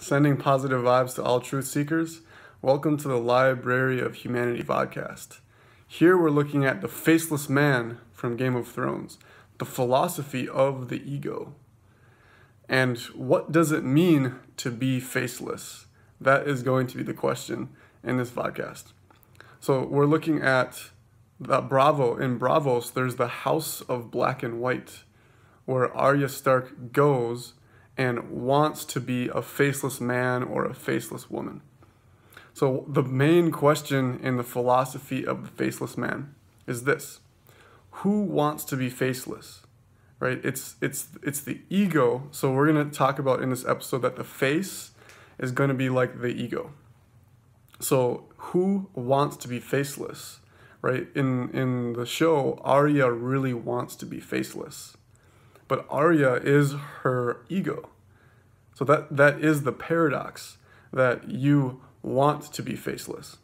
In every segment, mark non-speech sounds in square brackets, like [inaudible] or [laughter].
sending positive vibes to all truth seekers. Welcome to the Library of Humanity podcast. Here we're looking at the faceless man from Game of Thrones, the philosophy of the ego. And what does it mean to be faceless? That is going to be the question in this podcast. So we're looking at the Bravo. In Braavos, there's the House of Black and White, where Arya Stark goes and wants to be a faceless man or a faceless woman. So, the main question in the philosophy of the faceless man is this Who wants to be faceless? Right? It's, it's, it's the ego. So, we're going to talk about in this episode that the face is going to be like the ego. So, who wants to be faceless? Right? In, in the show, Arya really wants to be faceless but Arya is her ego. So that that is the paradox that you want to be faceless.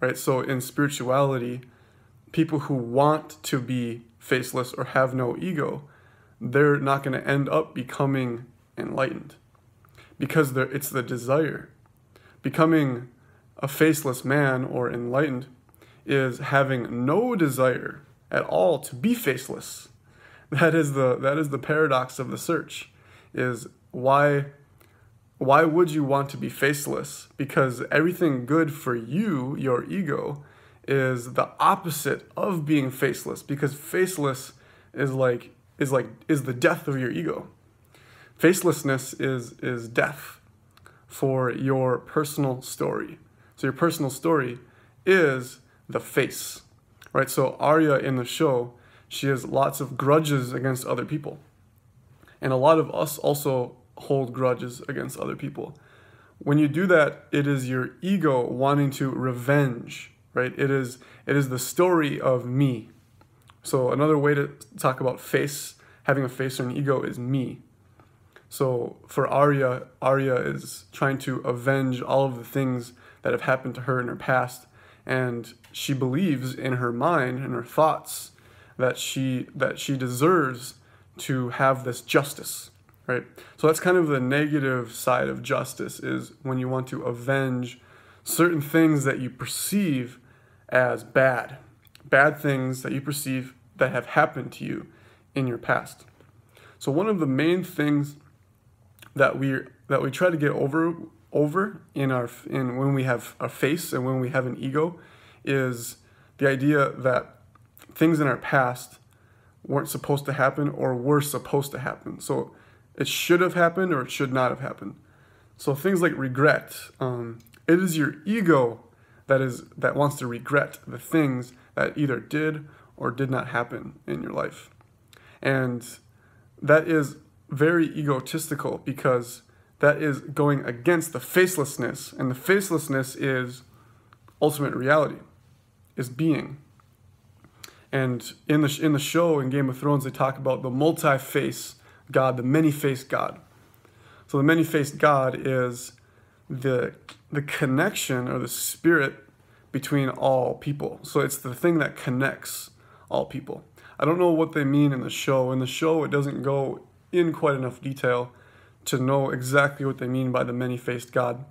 Right? So in spirituality, people who want to be faceless or have no ego, they're not going to end up becoming enlightened because it's the desire. Becoming a faceless man or enlightened is having no desire at all to be faceless [laughs] that is the that is the paradox of the search is why why would you want to be faceless? Because everything good for you your ego is the opposite of being faceless because faceless is like is like is the death of your ego. Facelessness is is death for your personal story. So your personal story is the face right? So arya in the show she has lots of grudges against other people. And a lot of us also hold grudges against other people. When you do that, it is your ego wanting to revenge, right? It is it is the story of me. So another way to talk about face, having a face or an ego is me. So for Arya, Arya is trying to avenge all of the things that have happened to her in her past and she believes in her mind and her thoughts that she that she deserves to have this justice right so that's kind of the negative side of justice is when you want to avenge certain things that you perceive as bad bad things that you perceive that have happened to you in your past so one of the main things that we that we try to get over over in our in when we have a face and when we have an ego is the idea that things in our past weren't supposed to happen or were supposed to happen. So it should have happened or it should not have happened. So things like regret, um, it is your ego that is that wants to regret the things that either did or did not happen in your life. And that is very egotistical because that is going against the facelessness and the facelessness is ultimate reality is being and in the in the show in Game of Thrones, they talk about the multi-face God, the many-faced God. So the many-faced God is the the connection or the spirit between all people. So it's the thing that connects all people. I don't know what they mean in the show. In the show, it doesn't go in quite enough detail to know exactly what they mean by the many-faced God.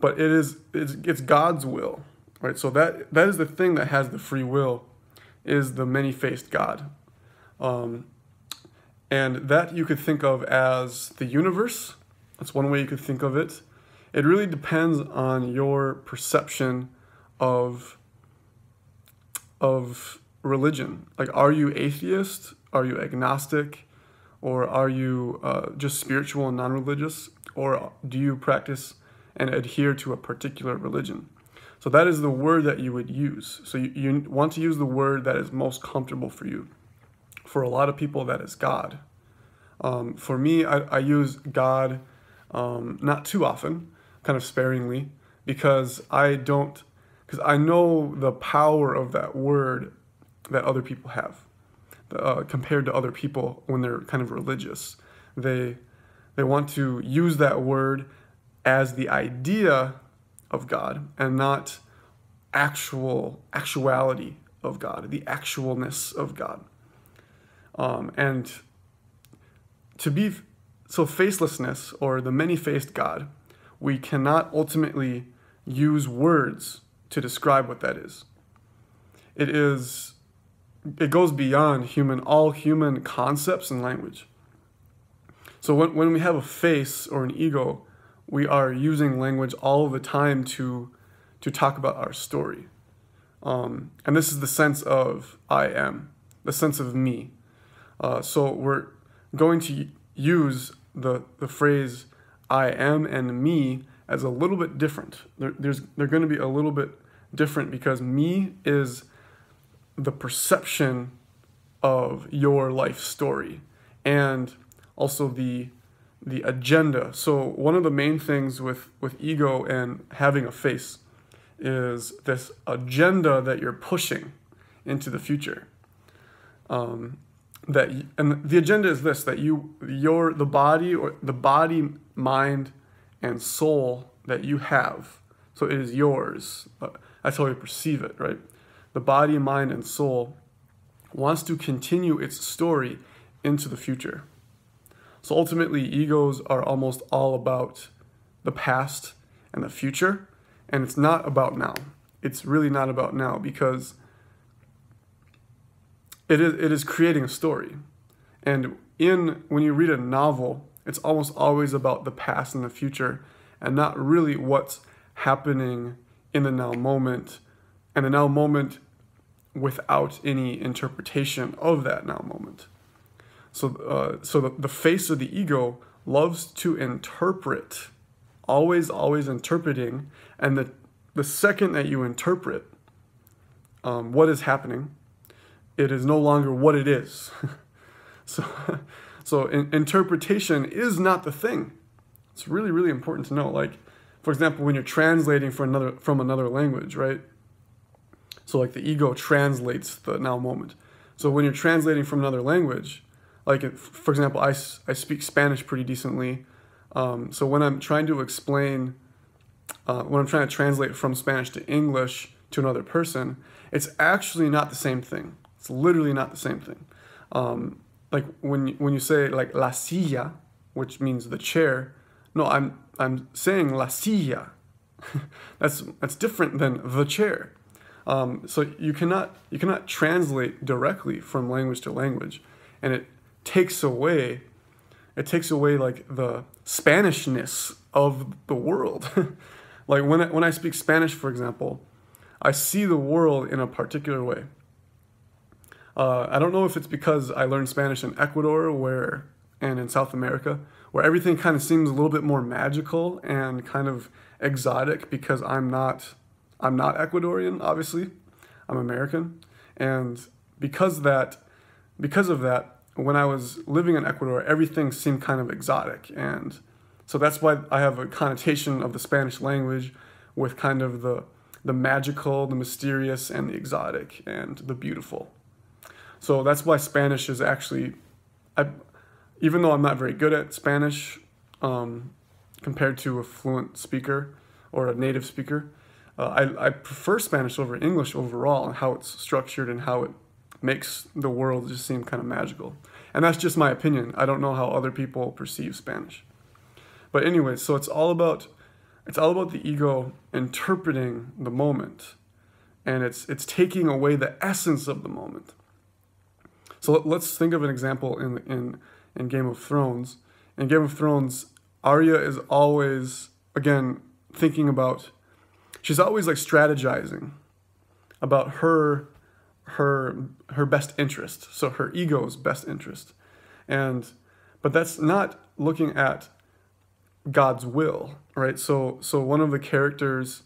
But it is it's, it's God's will, right? So that that is the thing that has the free will is the many faced God. Um, and that you could think of as the universe. That's one way you could think of it. It really depends on your perception of of religion. Like, are you atheist? Are you agnostic? Or are you uh, just spiritual and non religious? Or do you practice and adhere to a particular religion? So that is the word that you would use. So you, you want to use the word that is most comfortable for you. For a lot of people, that is God. Um, for me, I, I use God um, not too often, kind of sparingly, because I don't, because I know the power of that word that other people have uh, compared to other people when they're kind of religious. They, they want to use that word as the idea of God and not actual actuality of God, the actualness of God. Um, and to be so facelessness or the many-faced God, we cannot ultimately use words to describe what that is. It is it goes beyond human all human concepts and language. So when, when we have a face or an ego, we are using language all the time to to talk about our story. Um, and this is the sense of I am, the sense of me. Uh, so we're going to use the, the phrase I am and me as a little bit different. There's, they're going to be a little bit different because me is the perception of your life story and also the the agenda. So one of the main things with with ego and having a face is this agenda that you're pushing into the future. Um, that and the agenda is this that you your the body or the body mind and soul that you have. So it is yours. Uh, that's how we perceive it right? The body mind and soul wants to continue its story into the future. So ultimately egos are almost all about the past and the future and it's not about now. It's really not about now because it is, it is creating a story. And in when you read a novel, it's almost always about the past and the future and not really what's happening in the now moment and the now moment without any interpretation of that now moment. So, uh, so the, the face of the ego loves to interpret always, always interpreting. And the, the second that you interpret um, what is happening, it is no longer what it is. [laughs] so, so in, interpretation is not the thing. It's really, really important to know. Like, for example, when you're translating for another from another language, right? So like the ego translates the now moment. So when you're translating from another language, like for example, I, I speak Spanish pretty decently. Um, so when I'm trying to explain, uh, when I'm trying to translate from Spanish to English to another person, it's actually not the same thing. It's literally not the same thing. Um, like when when you say like la silla, which means the chair, no, I'm I'm saying la silla. [laughs] that's that's different than the chair. Um, so you cannot you cannot translate directly from language to language, and it takes away it takes away like the Spanishness of the world. [laughs] like when I, when I speak Spanish, for example, I see the world in a particular way. Uh, I don't know if it's because I learned Spanish in Ecuador, where and in South America, where everything kind of seems a little bit more magical and kind of exotic because I'm not I'm not Ecuadorian, obviously. I'm American, and because that because of that, when I was living in Ecuador, everything seemed kind of exotic. And so that's why I have a connotation of the Spanish language with kind of the, the magical, the mysterious, and the exotic, and the beautiful. So that's why Spanish is actually, I, even though I'm not very good at Spanish um, compared to a fluent speaker or a native speaker, uh, I, I prefer Spanish over English overall and how it's structured and how it makes the world just seem kind of magical. And that's just my opinion. I don't know how other people perceive Spanish. But anyway, so it's all about it's all about the ego interpreting the moment and it's it's taking away the essence of the moment. So let's think of an example in in in Game of Thrones. In Game of Thrones, Arya is always again thinking about she's always like strategizing about her her her best interest, so her ego's best interest. And but that's not looking at God's will, right? So so one of the characters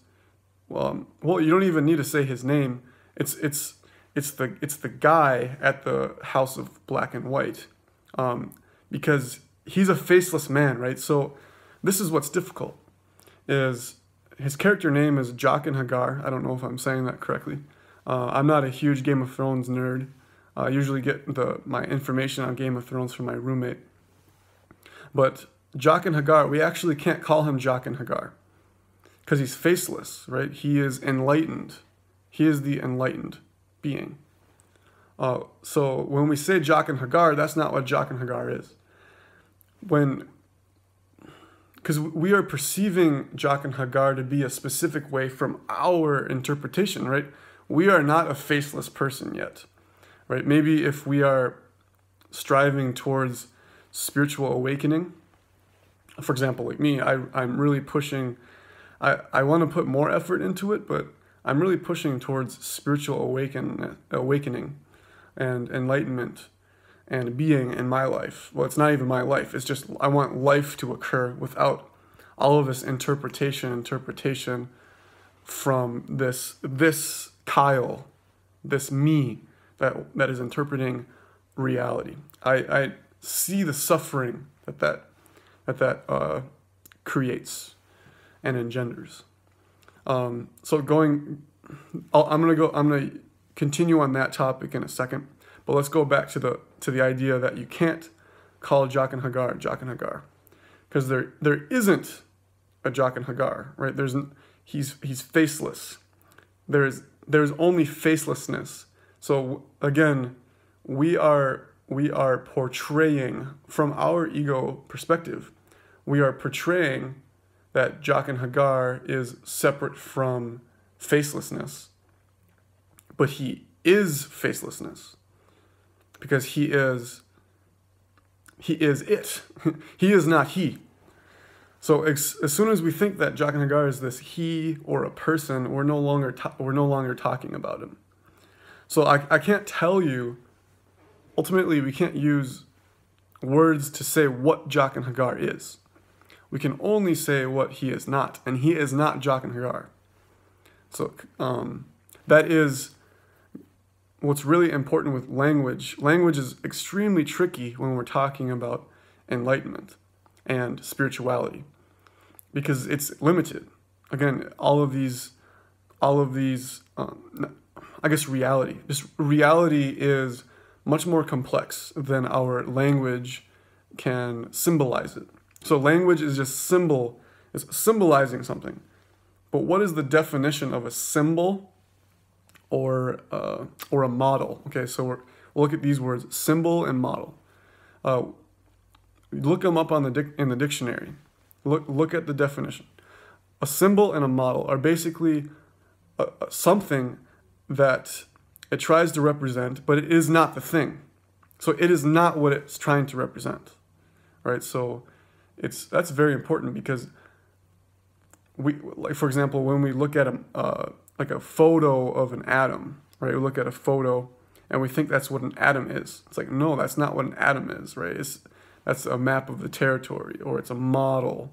um, well, you don't even need to say his name. It's it's it's the it's the guy at the House of Black and White, um, because he's a faceless man, right? So this is what's difficult, is his character name is Jaqen H'ghar. I don't know if I'm saying that correctly, uh, I'm not a huge Game of Thrones nerd. I usually get the my information on Game of Thrones from my roommate. But Jaqen H'ghar, we actually can't call him Jaqen H'ghar because he's faceless, right? He is enlightened. He is the enlightened being. Uh, so when we say Jaqen H'ghar, that's not what Jaqen H'ghar is. When because we are perceiving Jaqen H'ghar to be a specific way from our interpretation, right? We are not a faceless person yet, right? Maybe if we are striving towards spiritual awakening, for example, like me, I, I'm really pushing, I, I want to put more effort into it, but I'm really pushing towards spiritual awaken, awakening and enlightenment and being in my life. Well, it's not even my life. It's just I want life to occur without all of this interpretation, interpretation from this this Kyle, this me that that is interpreting reality. I, I see the suffering that that that, that uh, creates and engenders. Um, so going, i am gonna go. I'm gonna continue on that topic in a second. But let's go back to the to the idea that you can't call Jaqen H'ghar Jock and Hagar, because there there isn't a Jaqen H'ghar, right? There's an, he's he's faceless. There's there's only facelessness. So again, we are we are portraying from our ego perspective, we are portraying that Jaqen H'ghar is separate from facelessness. But he is facelessness because he is he is it. [laughs] he is not he. So as, as soon as we think that Jaqen H'ghar is this he or a person, we're no longer we're no longer talking about him. So I, I can't tell you. Ultimately, we can't use words to say what Jaqen H'ghar is. We can only say what he is not, and he is not and Hagar. So um, that is what's really important with language, language is extremely tricky when we're talking about enlightenment and spirituality because it's limited. Again, all of these, all of these, um, I guess reality. Just reality is much more complex than our language can symbolize it. So language is just symbol, is symbolizing something. But what is the definition of a symbol or uh, or a model. Okay, so we're, we'll look at these words: symbol and model. Uh, look them up on the in the dictionary. Look look at the definition. A symbol and a model are basically uh, uh, something that it tries to represent, but it is not the thing. So it is not what it's trying to represent, right? So it's that's very important because we, like for example, when we look at a, uh, like a photo of an atom, right? We look at a photo and we think that's what an atom is. It's like, no, that's not what an atom is, right? It's, that's a map of the territory or it's a model.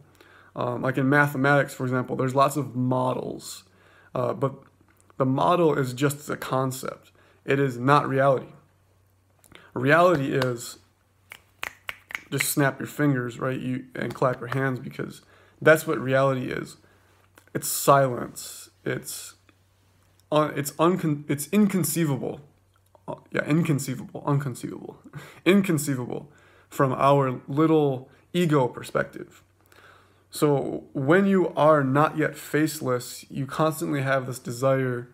Um, like in mathematics, for example, there's lots of models, uh, but the model is just a concept. It is not reality. Reality is just snap your fingers, right? You and clap your hands because that's what reality is. It's silence. It's uh, it's uncon- it's inconceivable. Uh, yeah, inconceivable, unconceivable, [laughs] inconceivable from our little ego perspective. So when you are not yet faceless, you constantly have this desire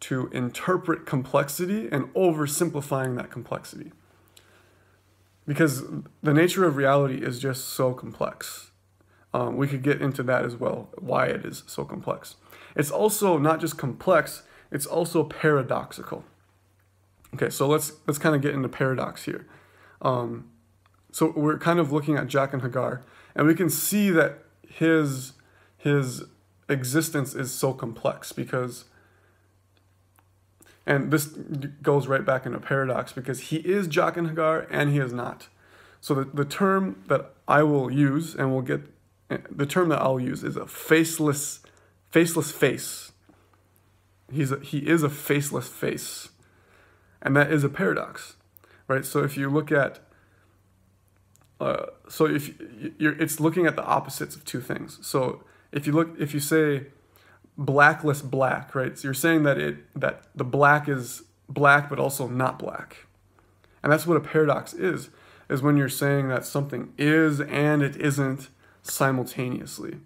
to interpret complexity and oversimplifying that complexity. Because the nature of reality is just so complex. Um, we could get into that as well, why it is so complex. It's also not just complex, it's also paradoxical. Okay, so let's let's kind of get into paradox here. Um, so we're kind of looking at Jaqen H'ghar, and we can see that his his existence is so complex because and this goes right back into paradox because he is Jaqen H'ghar and he is not. So the, the term that I will use and we'll get the term that I'll use is a faceless faceless face. He's a, he is a faceless face. And that is a paradox, right? So if you look at, uh, so if you're, it's looking at the opposites of two things. So if you look, if you say blackless black, right? So you're saying that it, that the black is black, but also not black. And that's what a paradox is, is when you're saying that something is and it isn't simultaneously.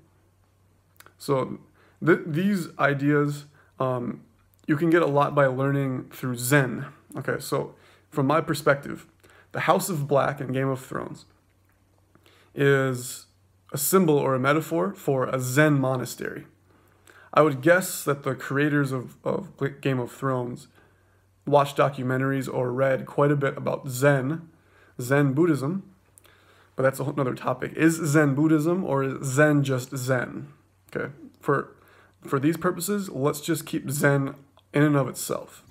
So th- these ideas um, you can get a lot by learning through Zen. Okay, so from my perspective, the House of Black in Game of Thrones is a symbol or a metaphor for a Zen monastery. I would guess that the creators of, of Game of Thrones watched documentaries or read quite a bit about Zen, Zen Buddhism, but that's another topic. Is Zen Buddhism or is Zen just Zen? Okay, for for these purposes, let's just keep Zen in and of itself.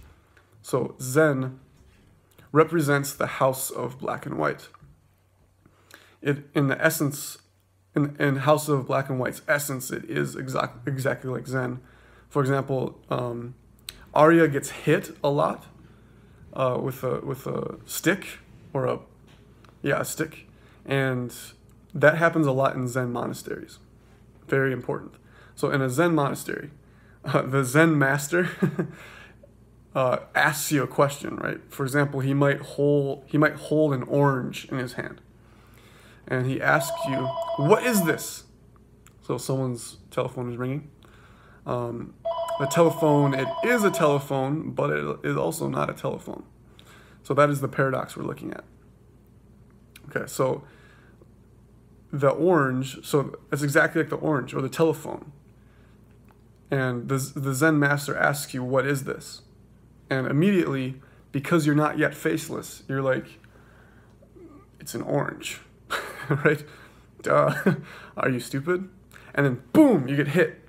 So Zen represents the house of black and white. It in the essence in, in House of Black and White's essence, it is exact, exactly like Zen. For example, um, Arya gets hit a lot uh, with a with a stick or a yeah a stick, and that happens a lot in Zen monasteries. Very important. So in a Zen monastery, uh, [laughs] the Zen master [laughs] uh, asks you a question, right? For example, he might hold he might hold an orange in his hand, and he asks you, "What is this?" So someone's telephone is ringing. Um, the telephone, it is a telephone, but it is also not a telephone. So that is the paradox we're looking at. Okay, so the orange, so it's exactly like the orange or the telephone. And the, the Zen master asks you, What is this? And immediately, because you're not yet faceless, you're like, It's an orange, [laughs] right? [laughs] Are you stupid? And then, boom, you get hit.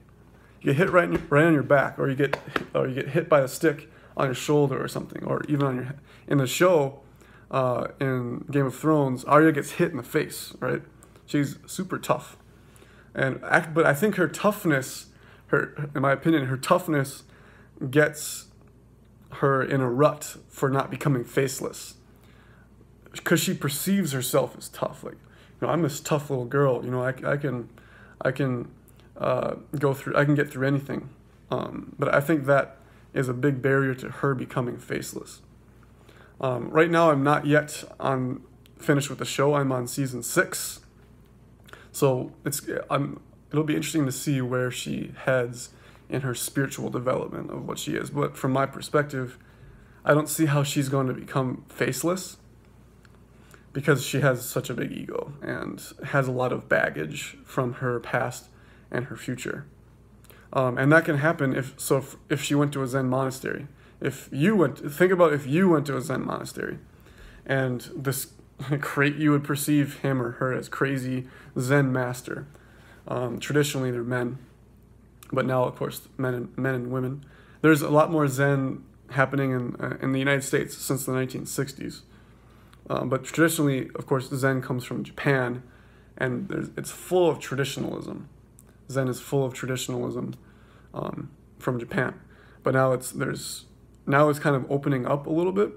You get hit right, right on your back, or you get, or you get hit by a stick on your shoulder or something, or even on your head. In the show, uh, in Game of Thrones, Arya gets hit in the face, right? She's super tough, and act, but I think her toughness, her in my opinion, her toughness gets her in a rut for not becoming faceless, because she perceives herself as tough. Like, you know, I'm this tough little girl. You know, I, I can, I can uh, go through, I can get through anything. Um, but I think that is a big barrier to her becoming faceless. Um, right now, I'm not yet on finished with the show. I'm on season six. So it's I'm it'll be interesting to see where she heads in her spiritual development of what she is. But from my perspective, I don't see how she's going to become faceless because she has such a big ego and has a lot of baggage from her past and her future. Um, and that can happen if so if, if she went to a Zen monastery. If you went think about if you went to a Zen monastery and this [laughs] create you would perceive him or her as crazy Zen master. Um, traditionally, they're men, but now, of course, men and men and women. There's a lot more Zen happening in uh, in the United States since the 1960s. Um, but traditionally, of course, Zen comes from Japan, and it's full of traditionalism. Zen is full of traditionalism um, from Japan, but now it's there's now it's kind of opening up a little bit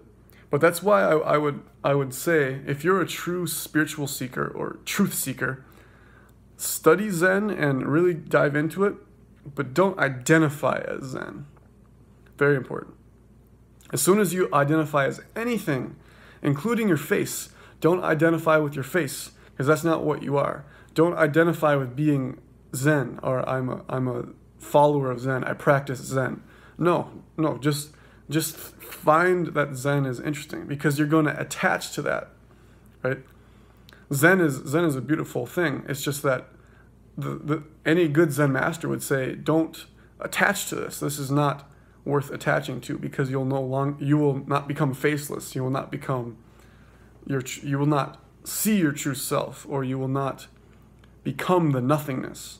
but that's why I, I would I would say if you're a true spiritual seeker or truth seeker, study Zen and really dive into it, but don't identify as Zen. Very important. As soon as you identify as anything, including your face, don't identify with your face because that's not what you are. Don't identify with being Zen or I'm a, I'm a follower of Zen. I practice Zen. No, no, just just find that Zen is interesting because you're going to attach to that, right? Zen is Zen is a beautiful thing. It's just that the, the any good Zen master would say, don't attach to this. This is not worth attaching to because you'll no long you will not become faceless. You will not become your you will not see your true self or you will not become the nothingness.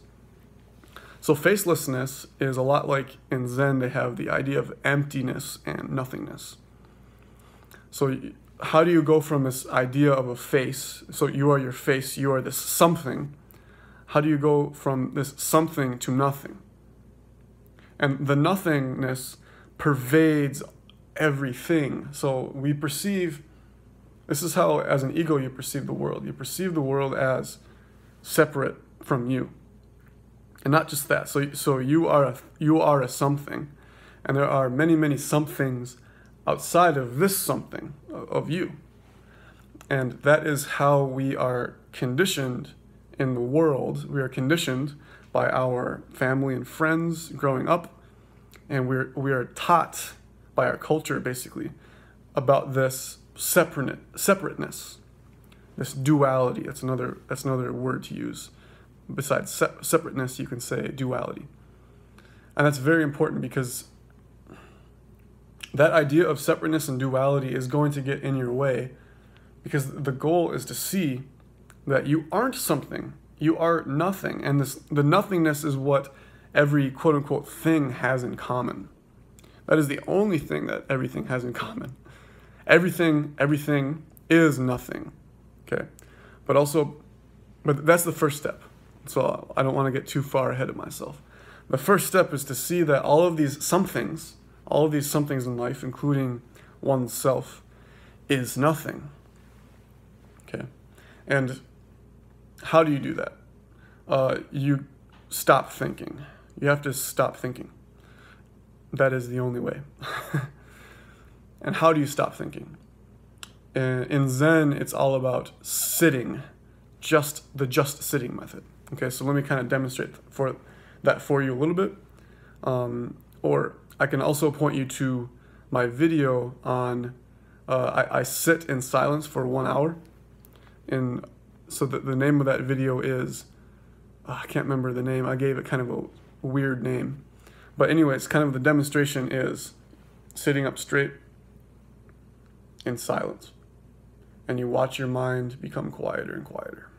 So facelessness is a lot like in Zen, they have the idea of emptiness and nothingness. So how do you go from this idea of a face, so you are your face, you are this something, how do you go from this something to nothing? And the nothingness pervades everything. So we perceive, this is how, as an ego, you perceive the world. You perceive the world as separate from you and not just that. So so you are a, you are a something, and there are many many somethings outside of this something of you. And that is how we are conditioned in the world. We are conditioned by our family and friends growing up, and we're we are taught by our culture basically about this separate separateness, this duality. That's another that's another word to use besides se- separateness, you can say duality. And that's very important because that idea of separateness and duality is going to get in your way because the goal is to see that you aren't something, you are nothing. And this, the nothingness is what every quote unquote thing has in common. That is the only thing that everything has in common. Everything, everything is nothing. Okay. But also, but that's the first step. So I don't want to get too far ahead of myself. The first step is to see that all of these somethings, all of these somethings in life, including oneself, is nothing. Okay. And how do you do that? Uh, you stop thinking. You have to stop thinking. That is the only way. [laughs] and how do you stop thinking? In Zen, it's all about sitting, just the just sitting method. Okay, so let me kind of demonstrate for that for you a little bit. Um, or I can also point you to my video on uh, I, I sit in silence for one hour. And so the, the name of that video is, uh, I can't remember the name. I gave it kind of a weird name. But anyways, kind of the demonstration is sitting up straight in silence. And you watch your mind become quieter and quieter.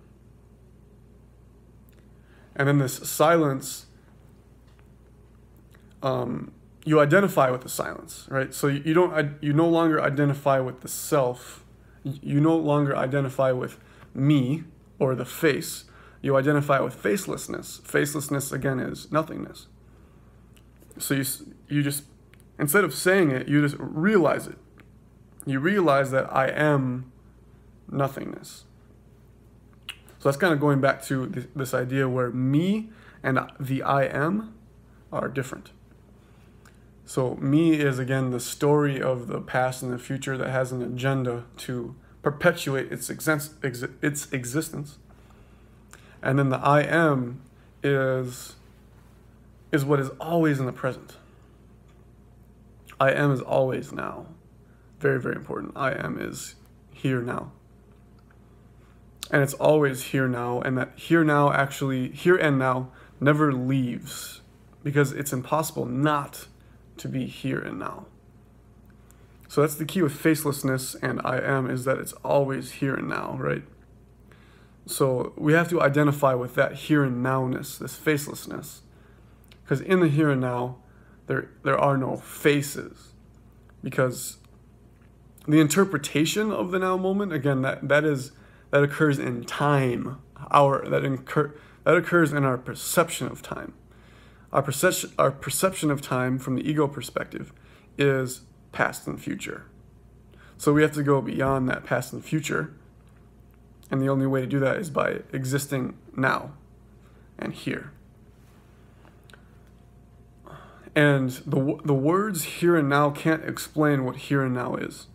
And then this silence, um, you identify with the silence, right? So you don't, you no longer identify with the self. You no longer identify with me or the face. You identify with facelessness. Facelessness again is nothingness. So you you just instead of saying it, you just realize it. You realize that I am nothingness. So that's kind of going back to this, this idea where me and the I am are different. So me is again the story of the past and the future that has an agenda to perpetuate its exist- its existence. And then the I am is is what is always in the present. I am is always now. Very, very important. I am is here now. And it's always here now, and that here now actually, here and now, never leaves because it's impossible not to be here and now. So that's the key with facelessness and I am is that it's always here and now, right? So we have to identify with that here and nowness, this facelessness. Because in the here and now, there, there are no faces. Because the interpretation of the now moment, again, that, that is that occurs in time. Our that incur, that occurs in our perception of time. Our perception our perception of time from the ego perspective is past and future. So we have to go beyond that past and future. And the only way to do that is by existing now and here. And the, the words here and now can't explain what here and now is.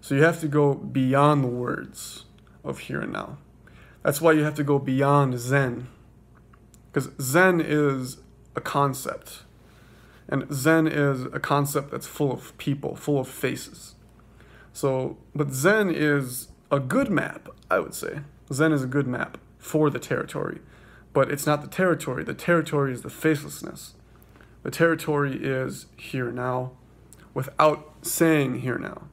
So you have to go beyond the words of here and now. That's why you have to go beyond Zen. Because Zen is a concept. And Zen is a concept that's full of people, full of faces. So, but Zen is a good map, I would say. Zen is a good map for the territory. But it's not the territory, the territory is the facelessness. The territory is here now without saying here now.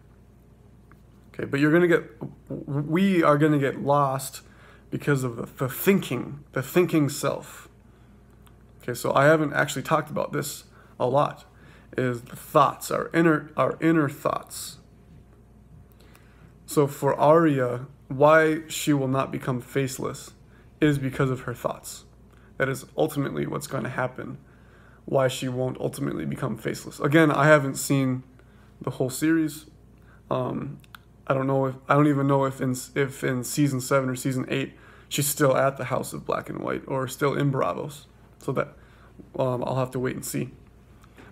Okay, but you're going to get, we are going to get lost because of the, the thinking, the thinking self. Okay, so I haven't actually talked about this a lot, is the thoughts, our inner, our inner thoughts. So for Arya, why she will not become faceless is because of her thoughts. That is ultimately what's going to happen why she won't ultimately become faceless. Again, I haven't seen the whole series. Um, I don't know if I don't even know if in if in season seven or season eight she's still at the House of Black and White or still in Braavos. So that um, I'll have to wait and see.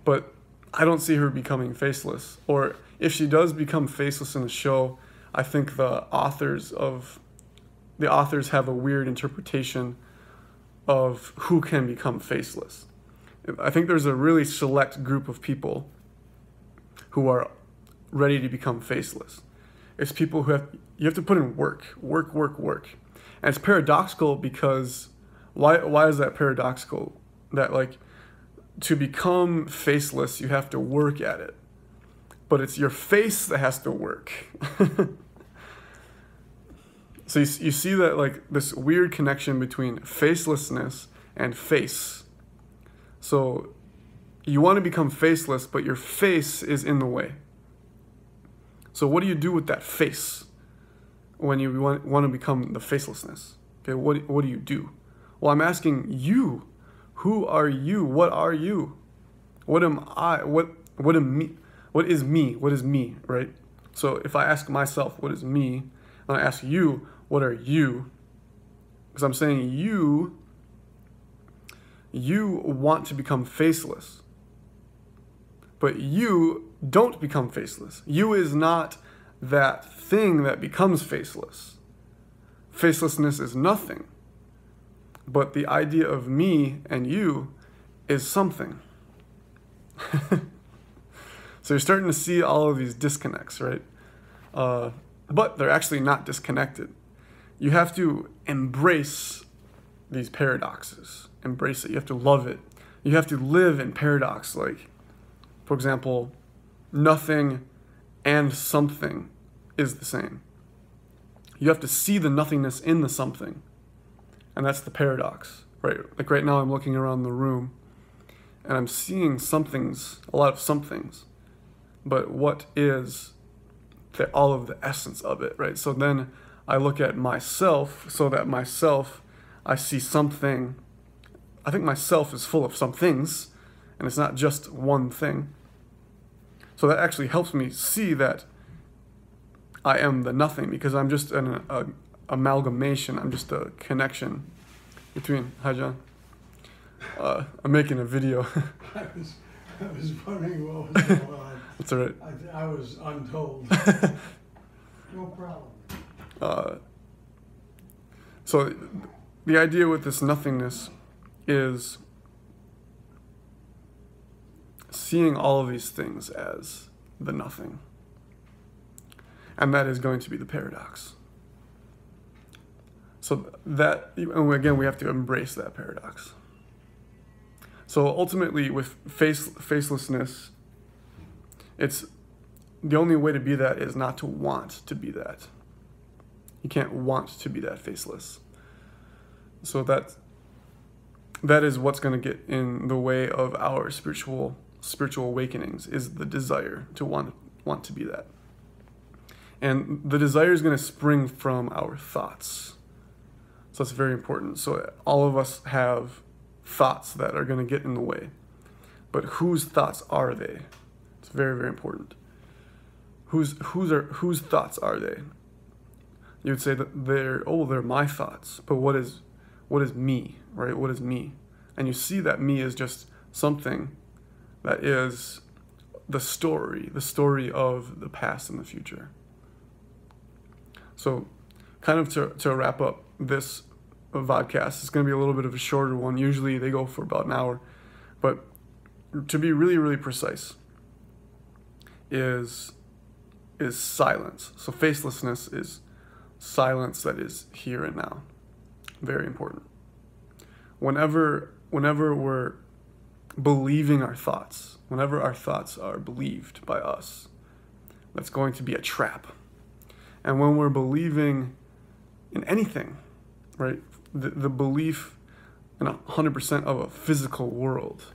But I don't see her becoming faceless. Or if she does become faceless in the show, I think the authors of the authors have a weird interpretation of who can become faceless. I think there's a really select group of people who are ready to become faceless. It's people who have you have to put in work, work, work, work. And it's paradoxical because Why why is that paradoxical? That like to become faceless, you have to work at it. But it's your face that has to work. [laughs] so you, you see that like this weird connection between facelessness and face. So you want to become faceless, but your face is in the way. So what do you do with that face when you want, want to become the facelessness? Okay, what, what do you do? Well, I'm asking you, who are you? What are you? What am I? What what am me? What is me? What is me, right? So if I ask myself, what is me? And I ask you, what are you? Because I'm saying you you want to become faceless. But you don't become faceless. You is not that thing that becomes faceless. Facelessness is nothing. But the idea of me and you is something. [laughs] so you're starting to see all of these disconnects, right? Uh, but they're actually not disconnected. You have to embrace these paradoxes. Embrace it. You have to love it. You have to live in paradox. Like, for example, nothing and something is the same. You have to see the nothingness in the something. And that's the paradox, right? Like right now, I'm looking around the room and I'm seeing somethings, a lot of somethings. But what is the, all of the essence of it, right? So then I look at myself so that myself I see something. I think myself is full of some things, and it's not just one thing. So that actually helps me see that I am the nothing because I'm just an a, amalgamation. I'm just a connection between. Hi, John. Uh, I'm making a video. [laughs] I was, I was wondering what was [laughs] going on. That's all right. I, I was untold. [laughs] no problem. Uh, so the idea with this nothingness is seeing all of these things as the nothing. And that is going to be the paradox. So that, and again, we have to embrace that paradox. So ultimately, with face, facelessness, it's the only way to be that is not to want to be that. You can't want to be that faceless. So that that is what's going to get in the way of our spiritual spiritual awakenings is the desire to want want to be that. And the desire is going to spring from our thoughts. So that's very important. So all of us have thoughts that are going to get in the way. But whose thoughts are they? It's very very important. Whose whose are whose thoughts are they? You would say that they're oh they're my thoughts. But what is what is me, right? What is me? And you see that me is just something that is the story, the story of the past and the future. So, kind of to, to wrap up this vodcast, it's going to be a little bit of a shorter one. Usually they go for about an hour. But to be really, really precise, is is silence. So facelessness is silence that is here and now very important. Whenever whenever we're believing our thoughts, whenever our thoughts are believed by us, that's going to be a trap. And when we're believing in anything, right, the, the belief in 100% of a physical world,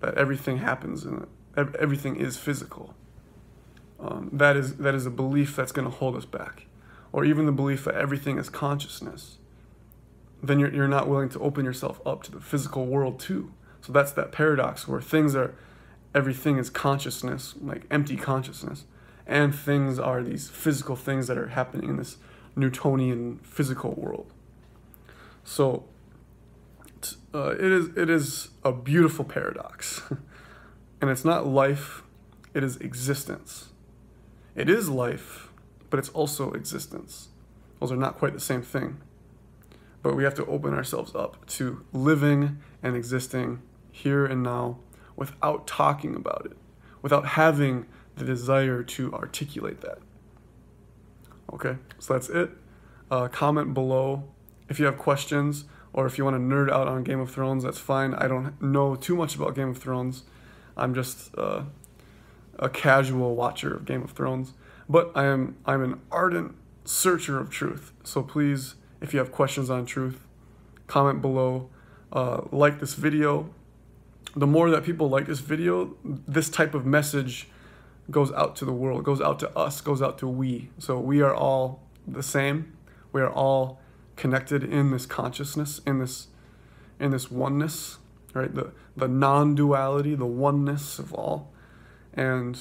that everything happens and everything is physical, um, that, is, that is a belief that's going to hold us back. Or even the belief that everything is consciousness then you're, you're not willing to open yourself up to the physical world too. So that's that paradox where things are, everything is consciousness, like empty consciousness, and things are these physical things that are happening in this Newtonian physical world. So uh, it is it is a beautiful paradox, [laughs] and it's not life; it is existence. It is life, but it's also existence. Those are not quite the same thing but we have to open ourselves up to living and existing here and now without talking about it, without having the desire to articulate that. Okay, so that's it. Uh, comment below if you have questions or if you want to nerd out on Game of Thrones, that's fine. I don't know too much about Game of Thrones. I'm just uh, a casual watcher of Game of Thrones, but I am I'm an ardent searcher of truth. So please, if you have questions on truth, comment below. Uh, like this video. The more that people like this video, this type of message goes out to the world, goes out to us, goes out to we. So we are all the same. We are all connected in this consciousness, in this in this oneness, right? The the non-duality, the oneness of all. And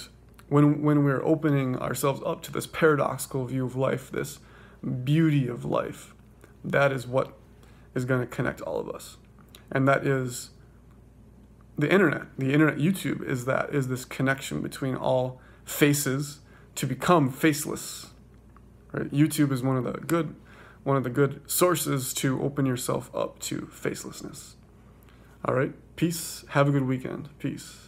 when when we're opening ourselves up to this paradoxical view of life, this beauty of life, that is what is going to connect all of us. And that is the internet. The internet YouTube is that is this connection between all faces to become faceless. Right? YouTube is one of the good one of the good sources to open yourself up to facelessness. All right. Peace. Have a good weekend. Peace.